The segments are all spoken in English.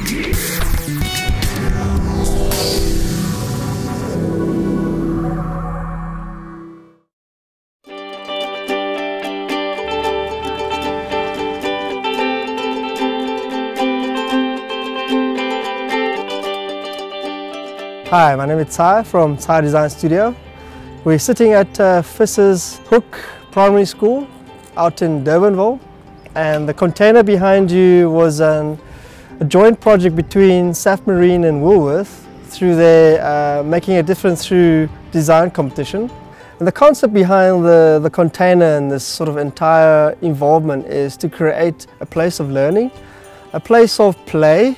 Hi, my name is Tsai from Tsai Design Studio. We're sitting at uh, Vissershok Primary School out in Durbanville and the container behind you was an, a joint project between Safmarine and Woolworth through their uh, Making a Difference Through Design competition. And the concept behind the, the container and this sort of entire involvement is to create a place of learning, a place of play,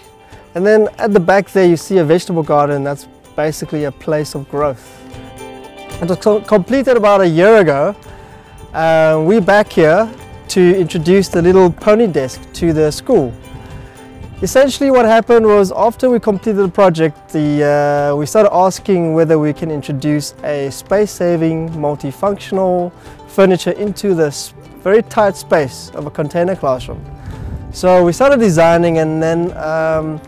and then at the back there you see a vegetable garden that's basically a place of growth. It was co completed about a year ago. Uh, we're back here to introduce the little pony desk to the school. Essentially what happened was after we completed the project, the, uh, we started asking whether we can introduce a space-saving, multifunctional furniture into this very tight space of a container classroom. So we started designing and then um,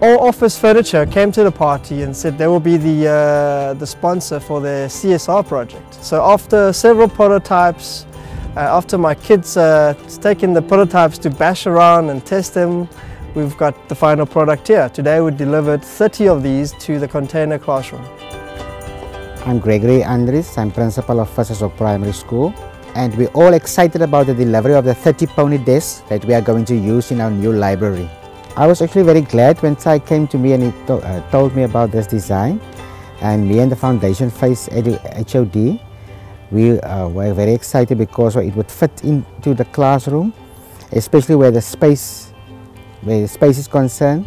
AllOffice Furniture came to the party and said they will be the, uh, the sponsor for the CSR project. So after several prototypes, uh, after my kids uh, taken the prototypes to bash around and test them, we've got the final product here. Today we delivered 30 of these to the container classroom. I'm Gregory Andries, I'm principal of Vissershok Primary School and we're all excited about the delivery of the 30 pony desks that we are going to use in our new library. I was actually very glad when Tsai came to me and he to uh, told me about this design. And me and the foundation face HOD, we uh, were very excited because it would fit into the classroom, especially where the space, where the space is concerned.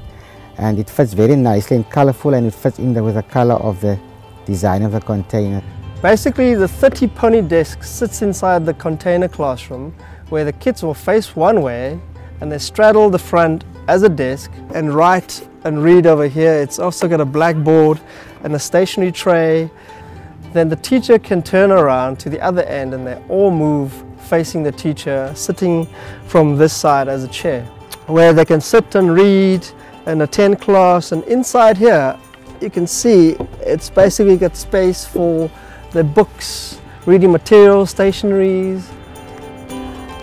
And it fits very nicely and colorful and it fits in there with the color of the design of the container. Basically, the 30 pony desk sits inside the container classroom where the kids will face one way and they straddle the front as a desk and write and read over here. It's also got a blackboard and a stationery tray. Then the teacher can turn around to the other end and they all move facing the teacher, sitting from this side as a chair, where they can sit and read and attend class. And inside here, you can see it's basically got space for the books, reading materials, stationaries.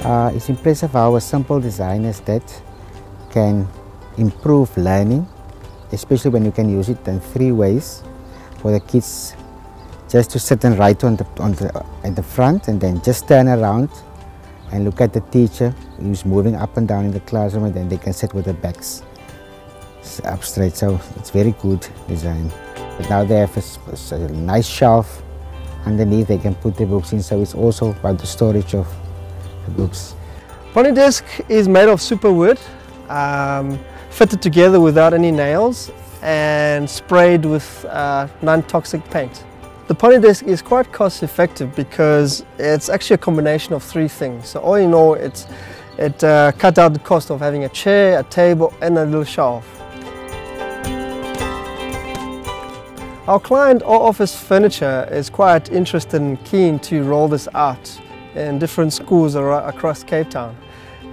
Uh, it's impressive how a simple design is that can improve learning, especially when you can use it in three ways for the kids just to sit and write on the, on the, at the front and then just turn around and look at the teacher who's moving up and down in the classroom and then they can sit with their backs up straight. So it's very good design. But now they have a, a nice shelf underneath they can put the books in so it's also about the storage of the books. Pony Desk is made of super wood um, fitted together without any nails and sprayed with uh, non-toxic paint. The pony desk is quite cost effective because it's actually a combination of three things. So all in all, it's, it uh, cut out the cost of having a chair, a table and a little shelf. Our client AllOffice Furniture is quite interested and keen to roll this out in different schools across Cape Town.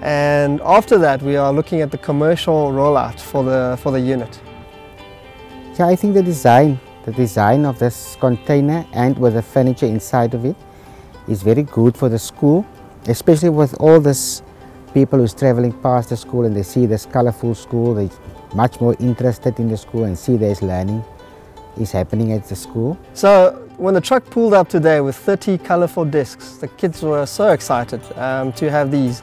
And after that, we are looking at the commercial rollout for the, for the unit. Yeah, I think the design, the design of this container and with the furniture inside of it is very good for the school, especially with all this people who's traveling past the school and they see this colorful school, they're much more interested in the school and see there's learning is happening at the school. So when the truck pulled up today with 30 colorful discs, the kids were so excited um, to have these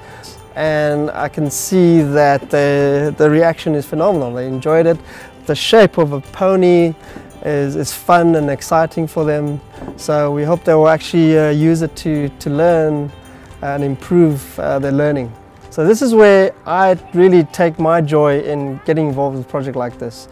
and I can see that the, the reaction is phenomenal. They enjoyed it. The shape of a pony is, is fun and exciting for them. So we hope they will actually uh, use it to, to learn and improve uh, their learning. So this is where I really take my joy in getting involved with a project like this.